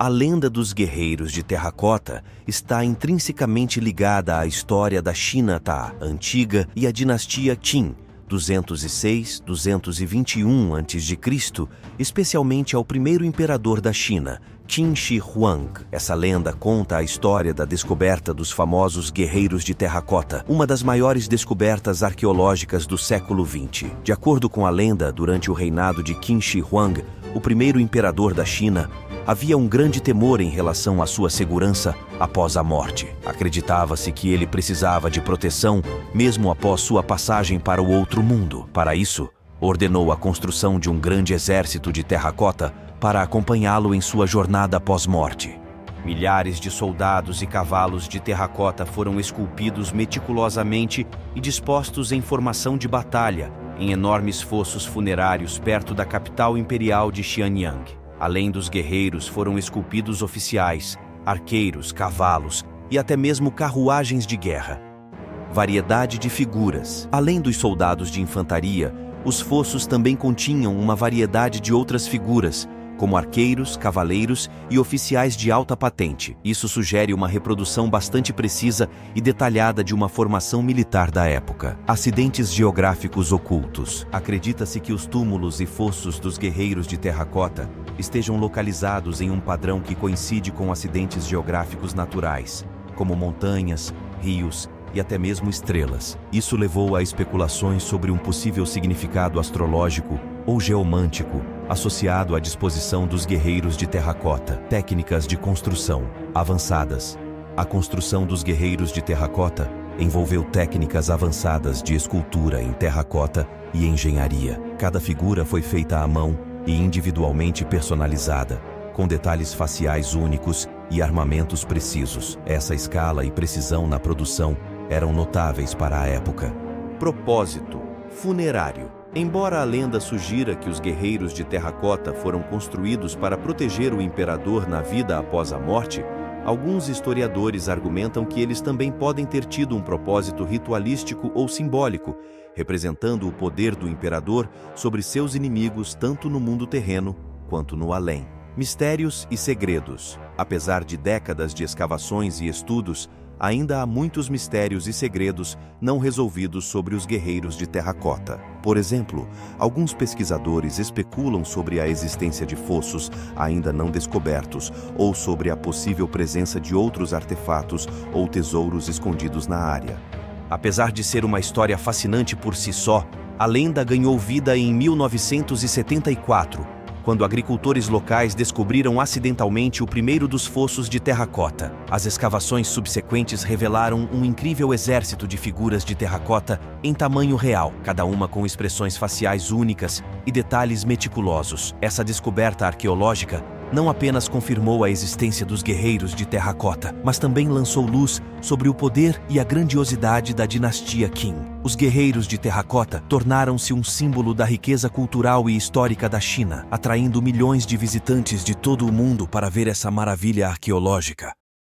A lenda dos guerreiros de terracota está intrinsecamente ligada à história da China Ta antiga e à dinastia Qin, 206-221 a.C., especialmente ao primeiro imperador da China, Qin Shi Huang. Essa lenda conta a história da descoberta dos famosos guerreiros de terracota, uma das maiores descobertas arqueológicas do século XX. De acordo com a lenda, durante o reinado de Qin Shi Huang, o primeiro imperador da China, havia um grande temor em relação à sua segurança após a morte. Acreditava-se que ele precisava de proteção mesmo após sua passagem para o outro mundo. Para isso, ordenou a construção de um grande exército de terracota para acompanhá-lo em sua jornada pós-morte. Milhares de soldados e cavalos de terracota foram esculpidos meticulosamente e dispostos em formação de batalha em enormes fossos funerários perto da capital imperial de Xianyang. Além dos guerreiros, foram esculpidos oficiais, arqueiros, cavalos e até mesmo carruagens de guerra. Variedade de figuras. Além dos soldados de infantaria, os fossos também continham uma variedade de outras figuras, como arqueiros, cavaleiros e oficiais de alta patente. Isso sugere uma reprodução bastante precisa e detalhada de uma formação militar da época. Acidentes geográficos ocultos. Acredita-se que os túmulos e fossos dos guerreiros de terracota estejam localizados em um padrão que coincide com acidentes geográficos naturais, como montanhas, rios e até mesmo estrelas. Isso levou a especulações sobre um possível significado astrológico ou geomântico associado à disposição dos guerreiros de terracota, técnicas de construção avançadas. A construção dos guerreiros de terracota envolveu técnicas avançadas de escultura em terracota e engenharia. Cada figura foi feita à mão e individualmente personalizada, com detalhes faciais únicos e armamentos precisos. Essa escala e precisão na produção eram notáveis para a época. Propósito funerário. Embora a lenda sugira que os guerreiros de terracota foram construídos para proteger o imperador na vida após a morte, alguns historiadores argumentam que eles também podem ter tido um propósito ritualístico ou simbólico, representando o poder do imperador sobre seus inimigos tanto no mundo terreno quanto no além. Mistérios e segredos. Apesar de décadas de escavações e estudos, ainda há muitos mistérios e segredos não resolvidos sobre os guerreiros de terracota. Por exemplo, alguns pesquisadores especulam sobre a existência de fossos ainda não descobertos ou sobre a possível presença de outros artefatos ou tesouros escondidos na área. Apesar de ser uma história fascinante por si só, a lenda ganhou vida em 1974, quando agricultores locais descobriram acidentalmente o primeiro dos fossos de terracota. As escavações subsequentes revelaram um incrível exército de figuras de terracota em tamanho real, cada uma com expressões faciais únicas e detalhes meticulosos. Essa descoberta arqueológica não apenas confirmou a existência dos guerreiros de terracota, mas também lançou luz sobre o poder e a grandiosidade da dinastia Qin. Os guerreiros de terracota tornaram-se um símbolo da riqueza cultural e histórica da China, atraindo milhões de visitantes de todo o mundo para ver essa maravilha arqueológica.